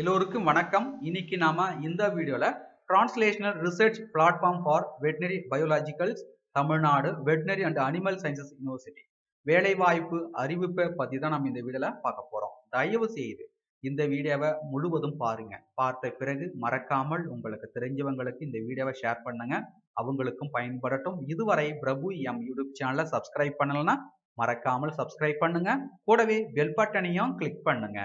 எல்லோருக்கும் வணக்கம். இன்னைக்கு நாம இந்த வீடியோல translational research platform for veterinary biologicals Tamil Nadu veterinary and animal sciences university வேலைவாய்ப்பு அறிவிப்பை பத்தி தான் நம்ம இந்த வீடியோல பார்க்க போறோம். தயவு செய்து இந்த வீடியோவை முழுவதும் பாருங்க. பார்த்த பிறகு மறக்காமல் உங்களுக்கு தெரிஞ்சவங்களுக்கு இந்த வீடியோவை ஷேர் பண்ணுங்க. அவங்களுக்கும் பயன்படட்டும். இதுவரை பிரபு எம் யூடியூப் சேனலை சப்ஸ்கிரைப் பண்ணலன்னா மறக்காமல் சப்ஸ்கிரைப் பண்ணுங்க. கூடவே பெல் பட்டனையும் கிளிக் பண்ணுங்க.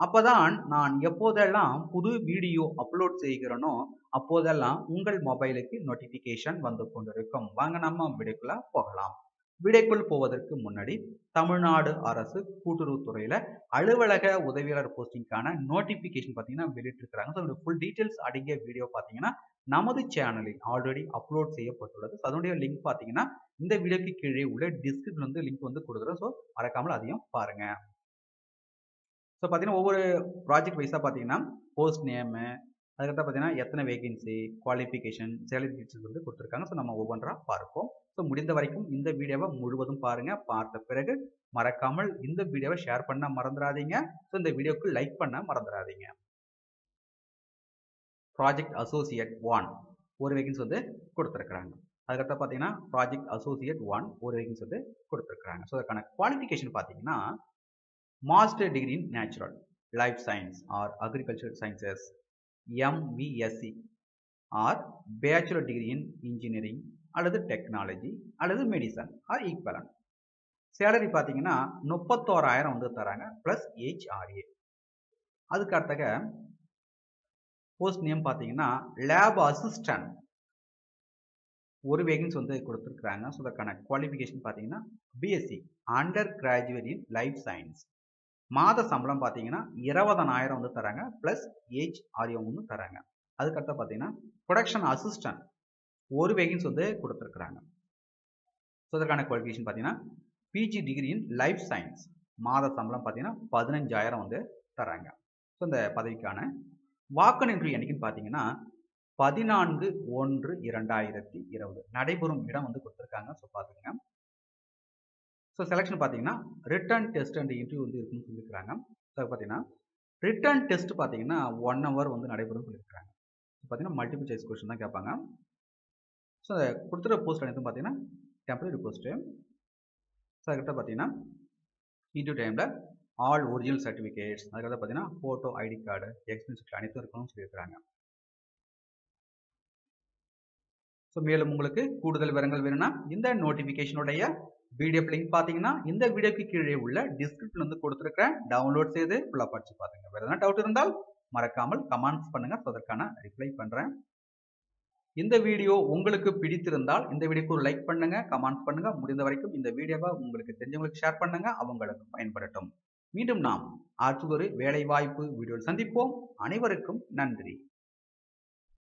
அப்போதான் நான் எப்போதெல்லாம் புது வீடியோ அப்லோட் செய்கிறேனோ அப்போதெல்லாம் உங்கள் மொபைலுக்கு நோட்டிஃபிகேஷன் வந்து கொண்டிருக்கும். வாங்க நம்ம வீடியோக்குள்ள போகலாம். வீடியோக்குள் போவதற்கு முன்னாடி தமிழ்நாடு அரசு கூட்டுறவுத்துறையில அலுவலக உதவியாளர் போஸ்டிங்கான நோட்டிபிகேஷன் பார்த்தீங்கன்னா வெளியிட்டிருக்கிறாங்க. ஸோ ஃபுல் டீட்டெயில்ஸ் அடங்கிய வீடியோ பார்த்தீங்கன்னா நமது சேனலில் ஆல்ரெடி அப்லோட் செய்யப்பட்டுள்ளது. அதனுடைய லிங்க் பார்த்தீங்கன்னா இந்த வீடியோக்கு கீழே உள்ள டிஸ்கிரிப்ஷன் வந்து லிங்க் வந்து கொடுக்குறோம் ஸோ மறக்காமல் அதையும் பாருங்க. ஸோ பார்த்தீங்கன்னா ஒவ்வொரு ப்ராஜெக்ட் வைஸாக பார்த்தீங்கன்னா போஸ்ட் நேமு அதுக்கப்புறம் பார்த்தீங்கன்னா எத்தனை வேகன்சி குவாலிஃபிகேஷன் சேலரி வந்து கொடுத்துருக்காங்க. ஸோ நம்ம ஒவ்வொன்றா பார்ப்போம். ஸோ முடிந்த வரைக்கும் இந்த வீடியோவை முழுவதும் பாருங்கள் பார்த்த பிறகு மறக்காமல் இந்த வீடியோவை ஷேர் பண்ண மறந்துடாதீங்க. ஸோ இந்த வீடியோக்கு லைக் பண்ண மறந்துடாதீங்க. ப்ராஜெக்ட் அசோசியேட் ஒன் ஒரு வேகன்சி வந்து கொடுத்துருக்குறாங்க. அதுக்கப்புறம் பார்த்தீங்கன்னா ப்ராஜெக்ட் அசோசியேட் ஒன் ஒரு வேகன்சி வந்து கொடுத்துருக்குறாங்க. ஸோ அதுக்கான குவாலிஃபிகேஷன் பார்த்தீங்கன்னா master degree in natural life science or agriculture sciences MVSc or bachelor degree in engineering அல்லது டெக்னாலஜி அல்லது மெடிசன் ஆர் ஈக்குவலன் சேலரி பார்த்தீங்கன்னா முப்பத்தோராயிரம் வந்து தராங்க ப்ளஸ் ஹெச்ஆர்ஏ அதுக்கு அடுத்தக போஸ்ட் நேம் பார்த்தீங்கன்னா லேப் அசிஸ்டன்ட் ஒரு வேகன்ஸ் வந்து கொடுத்துருக்குறாங்க. ஸோ அதற்கான குவாலிஃபிகேஷன் பார்த்தீங்கன்னா BSc undergraduate in life science மாத சம்பளம் பார்த்தீங்கன்னா இருபதனாயிரம் வந்து தராங்க. ப்ளஸ் ஏஜ் ஆரியம் வந்து தராங்க. அதுக்கடுத்து பார்த்தீங்கன்னா ப்ரொடக்ஷன் அசிஸ்டன்ட் ஒரு வேகன்ஸ் வந்து கொடுத்துருக்குறாங்க. ஸோ அதற்கான குவாலிஃபிகேஷன் பார்த்தீங்கன்னா PG degree in life science மாத சம்பளம் பார்த்தீங்கன்னா பதினஞ்சாயிரம் வந்து தராங்க. ஸோ இந்த பதவிக்கான வாக்கு இன்டர்வியூ என்னைக்குன்னு பார்த்தீங்கன்னா பதினான்கு ஒன்று இரண்டாயிரத்தி இருபது. நடைபெறும் இடம் வந்து கொடுத்துருக்காங்க. ஸோ ஸோ செலெக்ஷன் பார்த்தீங்கன்னா ரிட்டர்ன் டெஸ்ட் அண்ட் இன்டர்வியூ வந்து இருக்குன்னு சொல்லியிருக்கிறாங்க ஸோ பார்த்தீங்கன்னா ரிட்டர்ன் டெஸ்ட் பார்த்தீங்கன்னா ஒன் ஹவர் வந்து நடைபெறும் சொல்லியிருக்காங்க பார்த்தீங்கன்னா மல்டிபிள் சாய்ஸ் கொஸ்டின் தான் கேட்பாங்க. ஸோ கொடுத்துருக்க போஸ்ட் அனைத்தும் பார்த்தீங்கன்னா டெம்பரரி போஸ்ட்டு ஸோ அதுக்கிட்ட பார்த்தீங்கன்னா இன்டர்வியூ டைமில் ஆல் ஒரிஜினல் சர்டிஃபிகேட்ஸ் அதுக்கப்புறம் பார்த்தீங்கன்னா ஃபோட்டோ ஐடி கார்டு எக்ஸ்பீரியன்ஸ் அனைத்தும் இருக்கணும்னு சொல்லியிருக்கிறாங்க ஸோ மேலும் உங்களுக்கு கூடுதல் விவரங்கள் வேணும்னா இந்த நோட்டிஃபிகேஷனுடைய வீடியோ லிங்க் பார்த்தீங்கன்னா இந்த வீடியோக்கு கீழே உள்ள டிஸ்கிரிப்ஷன் வந்து கொடுத்துருக்கேன் டவுன்லோட் செய்து ஃபுல்லாக படிச்சு பாருங்க. வேறு எதனா டவுட் இருந்தால் மறக்காமல் கமெண்ட்ஸ் பண்ணுங்க. ஸோ அதற்கான ரிப்ளை பண்ணுறேன் இந்த வீடியோ உங்களுக்கு பிடித்திருந்தால் இந்த வீடியோக்கு ஒரு லைக் பண்ணுங்க கமெண்ட் பண்ணுங்க. முடிந்த வரைக்கும் இந்த வீடியோவை உங்களுக்கு தெரிஞ்சவங்களுக்கு ஷேர் பண்ணுங்க. அவங்களுக்கு பயன்படட்டும். மீண்டும் நாம் ஆற்று ஒரு வேலைவாய்ப்பு வீடியோவில் சந்திப்போம். அனைவருக்கும் நன்றி.